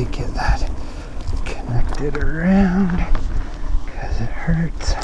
slowly get that connected around because it hurts.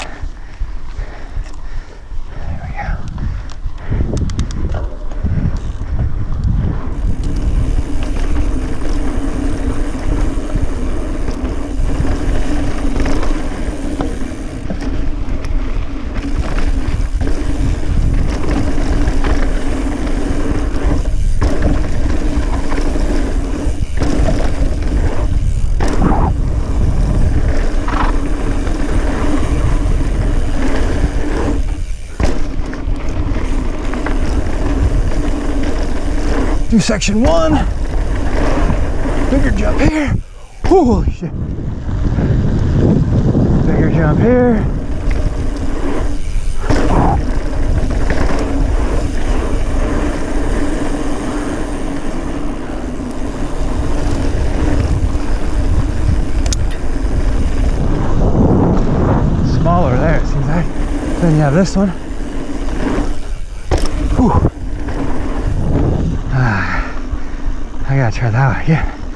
Do section one. Bigger jump here. Holy shit. Bigger jump here. Smaller there, it seems like. Then you have this one. Whew. I gotta try that one again.